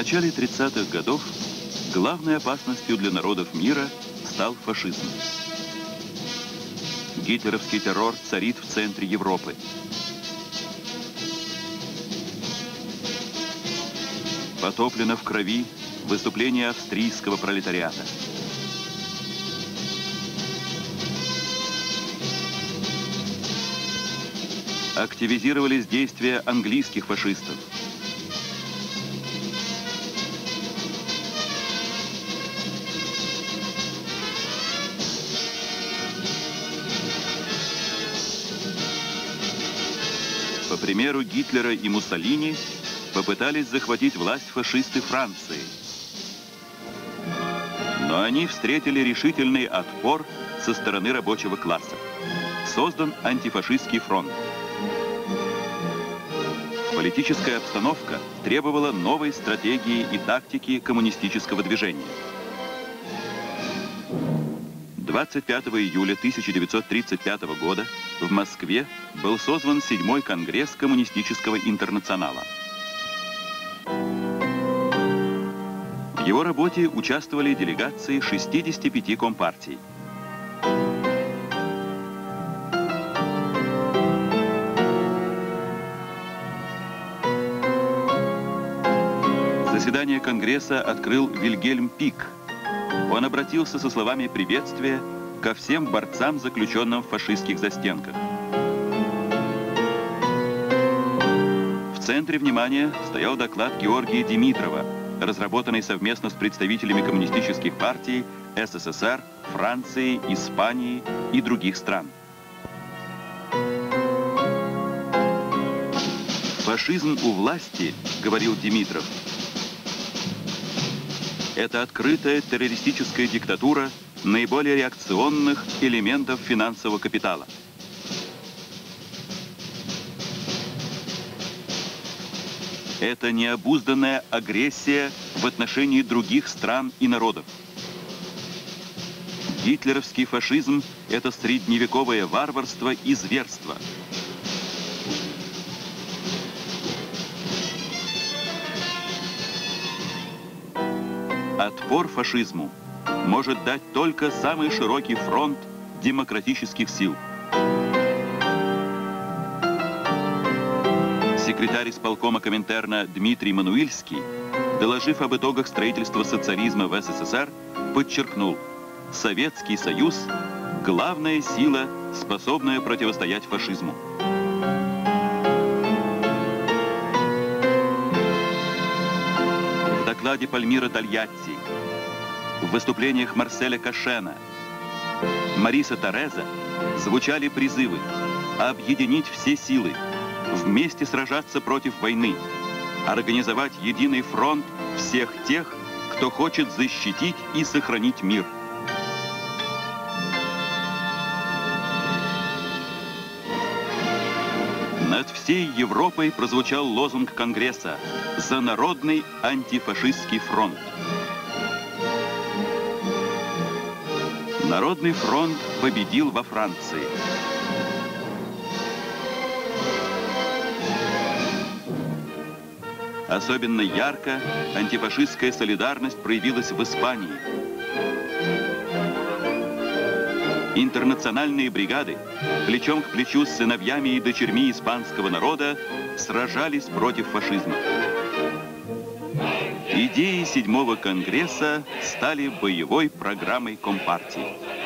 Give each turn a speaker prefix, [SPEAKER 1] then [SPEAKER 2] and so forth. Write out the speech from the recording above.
[SPEAKER 1] начале 30-х годов главной опасностью для народов мира стал фашизм. Гитлеровский террор царит в центре Европы. Потоплено в крови выступление австрийского пролетариата. Активизировались действия английских фашистов. Примеру Гитлера и Муссолини попытались захватить власть фашисты Франции. Но они встретили решительный отпор со стороны рабочего класса. Создан антифашистский фронт. Политическая обстановка требовала новой стратегии и тактики коммунистического движения. 25 июля 1935 года в Москве был созван седьмой конгресс коммунистического интернационала. В его работе участвовали делегации 65 компартий. Заседание Конгресса открыл Вильгельм Пик. Он обратился со словами приветствия ко всем борцам, заключенным в фашистских застенках. В центре внимания стоял доклад Георгия Димитрова, разработанный совместно с представителями коммунистических партий СССР, Франции, Испании и других стран. «Фашизм у власти, — говорил Димитров, — это открытая террористическая диктатура наиболее реакционных элементов финансового капитала. Это необузданная агрессия в отношении других стран и народов. Гитлеровский фашизм – это средневековое варварство и зверство – Отпор фашизму может дать только самый широкий фронт демократических сил. Секретарь исполкома Коминтерна Дмитрий Мануильский, доложив об итогах строительства социализма в СССР, подчеркнул, Советский Союз – главная сила, способная противостоять фашизму. Докладе Пальмира Дальятти, в выступлениях Марселя Кашена, Мариса Тореза звучали призывы объединить все силы, вместе сражаться против войны, организовать единый фронт всех тех, кто хочет защитить и сохранить мир. Над всей Европой прозвучал лозунг Конгресса «За народный антифашистский фронт». Народный фронт победил во Франции. Особенно ярко антифашистская солидарность проявилась в Испании. Интернациональные бригады плечом к плечу с сыновьями и дочерьми испанского народа сражались против фашизма. Идеи седьмого конгресса стали боевой программой Компартии.